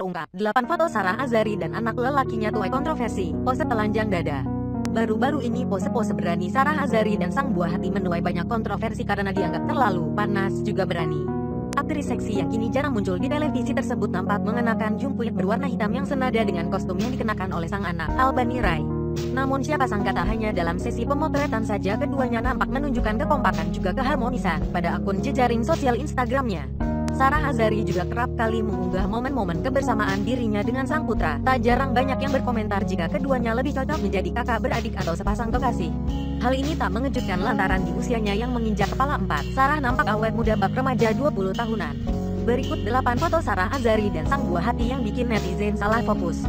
Terungkap, 8 foto Sarah Azari dan anak lelakinya tuai kontroversi, pose telanjang dada. Baru-baru ini pose-pose berani Sarah Azari dan sang buah hati menuai banyak kontroversi karena dianggap terlalu panas juga berani. Aktris seksi yang kini jarang muncul di televisi tersebut nampak mengenakan jumpuit berwarna hitam yang senada dengan kostum yang dikenakan oleh sang anak, Albani Rai. Namun siapa sangka tak hanya dalam sesi pemotretan saja keduanya nampak menunjukkan kekompakan juga keharmonisan pada akun jejaring sosial Instagramnya. Sarah Azari juga kerap kali mengunggah momen-momen kebersamaan dirinya dengan sang putra. Tak jarang banyak yang berkomentar jika keduanya lebih cocok menjadi kakak beradik atau sepasang kekasih. Hal ini tak mengejutkan lantaran di usianya yang menginjak kepala empat, Sarah nampak awet muda bak remaja 20 tahunan. Berikut 8 foto Sarah Azari dan sang buah hati yang bikin netizen salah fokus.